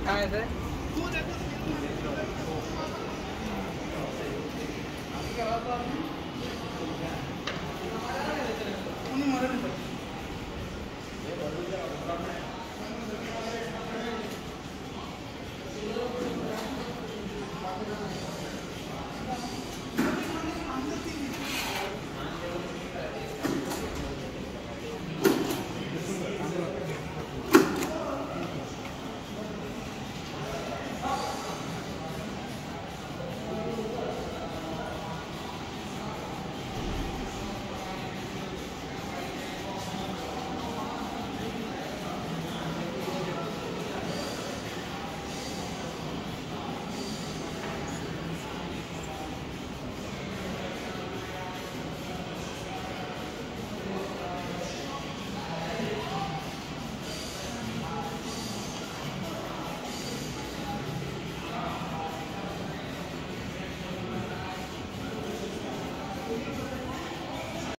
रखा है